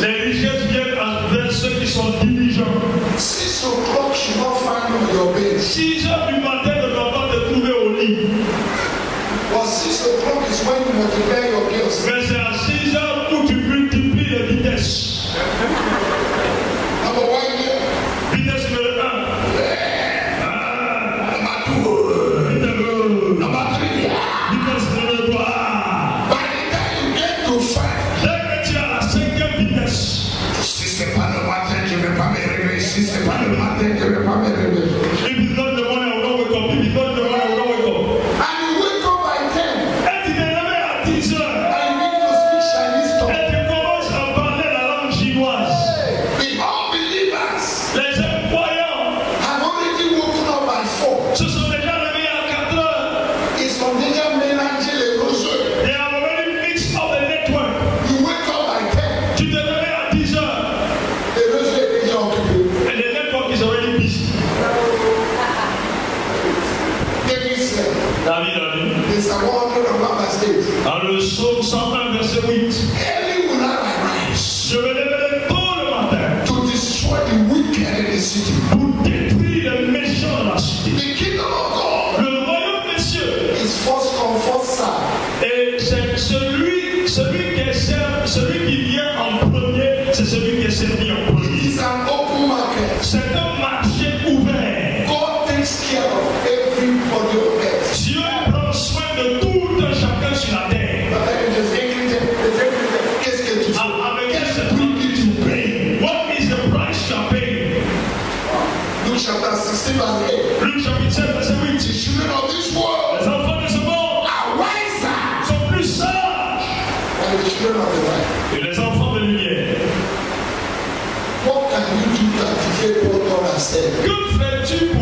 Les richesses viennent avec ceux qui sont diligents. Six o'clock should not find you on your bed. 6 heures du matin ne doit pas te trouver au lit. But six o'clock is when you multiply your girls. Mais c'est à 6 heures où tu multiplies les vitesses. Number one here. Vitesse numéro 1. Number two. Number three. Numéro 3. By the time you get to five, me réveiller. Si je vais pas. Said, David a dit, in Psalm 101 verse 8, dans le psaume 101, verset 8, Early will I rise Je me lèverai tôt le matin. To destroy the wicked in the city. pour détruire les méchants de la cité. The kingdom of God Le royaume des cieux, is first come, first serve. et c'est celui, celui qui est servi, celui qui vient en premier, c'est celui qui est servi en premier. C'est un marché Luke chapter 16 verse 8. Luc chapitre 7, verset The 8. children of this world Les enfants de ce monde are wiser sont plus sages than the children of the light. que les enfants de lumière. What can you do to activate what God has said? Que fais-tu